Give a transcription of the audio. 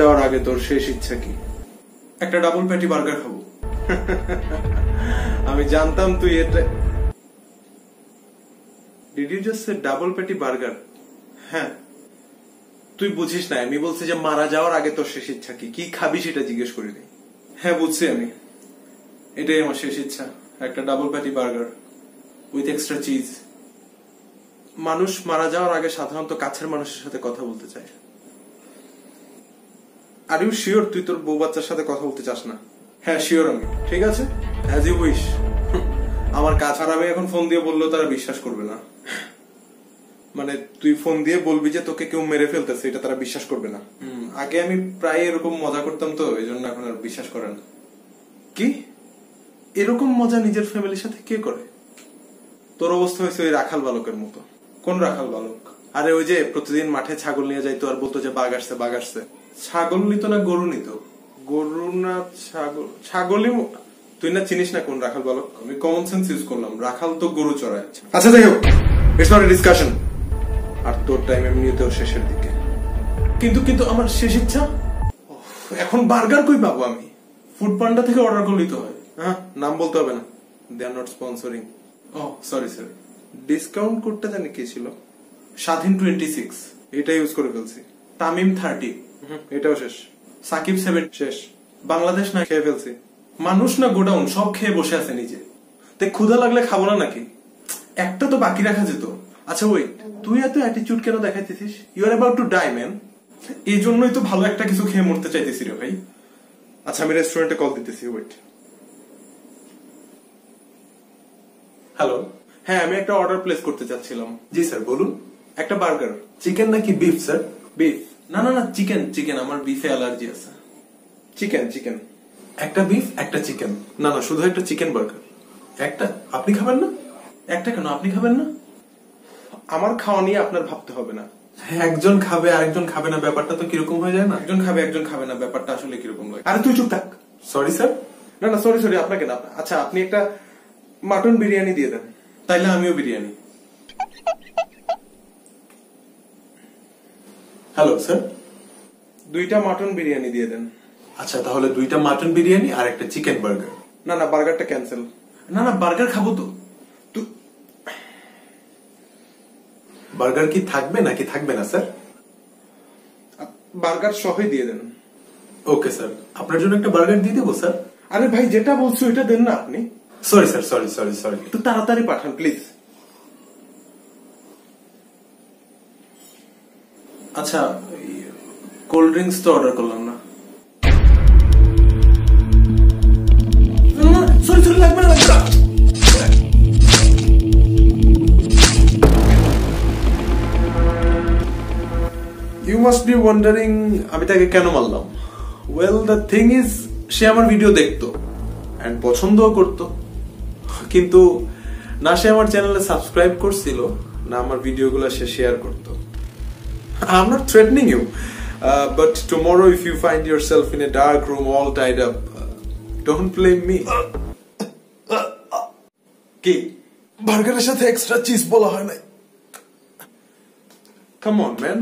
যাওয়ার আগে তোর শেষ ইচ্ছা কি? একটা ডাবল প্যাটি বার্গার খাব। আমি জানতাম তুই এটা did you just say double patty burger হ্যাঁ। তুই বুঝিস না আমি বলছি যে মারা যাওয়ার আগে তোর শেষ ইচ্ছা কি? কি খাবি সেটা জিজ্ঞেস করিনি। হ্যাঁ বুঝছি আমি। এটাই আমার শেষ ইচ্ছা একটা double patty burger with extra cheese মানুষ মারা যাওয়ার আগে সাধারণত কাছের মানুষের সাথে কথা বলতে চায়। আর ইউ শিওর তুই তোর বউ বাচ্চার সাথে কথা বলতে চাস না? হ্যাঁ শিওর আমি। ঠিক আছে? অ্যাজ ইউ উইশ আমার কাজ আমি এখন ফোন দিয়ে বললেও তারা বিশ্বাস করবে না। মানে তুই ফোন দিয়ে বলবি যে তোকে কেউ মেরে ফেলতেছে, এটা তারা বিশ্বাস করবে না। আগে আমি প্রায় এরকম মজা করতাম তো এই জন্য এখন আর বিশ্বাস করে না। কি? এরকম মজা নিজের ফ্যামিলির সাথে কে করে? তোর অবস্থা হয়েছে ওই রাখাল বালকের মতো। কোন রাখাল বালক? আরে ওই যে প্রতিদিন মাঠে ছাগল নিয়ে যাইতো আর বলতো যে বাঘ আসছে বাঘ আসছে। ছাগল নিত না গরু নিত? গরু না ছাগল, ছাগলই তুই না চিনিস না কোন রাখাল বালক আমি কমন সেন্স ইউজ করলাম। রাখাল তো গরু চড়ায় আচ্ছা হোক ইটস নট এ ডিসকাশন আর তোর টাইম এমনিতেও শেষের দিকে। কিন্তু কিন্তু আমার শেষ ইচ্ছা? এখন বার্গার কই পাবো আমি? ফুড পান্ডা থেকে অর্ডার করলেই তো হয়। হ্যাঁ নাম বলতে হবে না। They are not sponsoring oh sorry sir discount কোডটা জানি কি ছিল? স্বাধীন টোয়েন্টি সিক্স এটা ইউজ করে ফেলছি। তামিম থার্টি এটাও শেষ। সাকিব সেভেন শেষ। বাংলাদেশ না খেয়ে ফেলছি। মানুষ না গোডাউন সব খেয়ে বসে আছে নিজে। তে ক্ষুধা লাগলে খাব না নাকি? একটা তো বাকি রাখা যেত। আচ্ছা ওই তুই এত অ্যাটিটিউড কেন দেখাইতেছিস? You are about to die man এই জন্যই তো ভালো একটা কিছু খেয়ে মরতে চাইতেছি রে ভাই। আচ্ছা আমি রেস্টুরেন্টে কল দিতেছি ওয়েট হ্যালো হ্যাঁ আমি একটা অর্ডার প্লেস করতে চাচ্ছিলাম। জি স্যার বলুন। একটা বার্গার চিকেন নাকি বিফ স্যার বিফ না না না চিকেন চিকেন আমার বিফে অ্যালার্জি আছে। চিকেন চিকেন একটা বিফ একটা চিকেন না না শুধু একটা চিকেন বার্গার একটা? আপনি খাবেন না? একটা কেন? আপনি খাবেন না? আমার খাওয়া নিয়ে আপনার ভাবতে হবে না। হ্যাঁ, একজন খাবে আরেকজন খাবে না ব্যাপারটা তো কীরকম হয়ে যায় না? একজন খাবে একজন খাবে না ব্যাপারটা আসলে কীরকম লাগে আরে তুই চুপ থাক। সরি স্যার না না সরি সরি আপনাকে না আচ্ছা আপনি একটা মাটন বিরিয়ানি দিয়ে দেন। তাইলে আমিও বিরিয়ানি। হ্যালো স্যার দুইটা মাটন বিরিয়ানি দিয়ে দেন। আচ্ছা তাহলে দুইটা মাটন বিরিয়ানি আর একটা চিকেন বার্গার না না বার্গারটা ক্যান্সেল না না বার্গার খাব তো। বার্গার কি থাকবে নাকি থাকবে না স্যার বার্গার সহই দিয়ে দেন। ওকে স্যার আপনার জন্য একটা বার্গার দিয়ে দেবো স্যার আরে ভাই যেটা বলছো ওইটা দেন না আপনি। Sorry sir sorry sorry sorry একটু তাড়াতাড়ি পাঠান প্লিজ আচ্ছা কোল্ড ড্রিঙ্কস তো অর্ডার করলাম না। সরি সরি লাগবে না ইউ মাস্ট বি ওয়ান্ডারিং আমি তাকে কেন মারলাম? ওয়েল দ্য থিং ইজ সে আমার ভিডিও দেখতো অ্যান্ড পছন্দও করতো। কিন্তু না সে আমার চ্যানেলে সাবস্ক্রাইব করছিল না আমার ভিডিওগুলো সে শেয়ার করতো। I am not threatening you but tomorrow if you find yourself in a dark room all tied up don't blame me কি বার্গারের সাথে এক্সট্রা চিজ বলা হয় নাই কাম অন ম্যান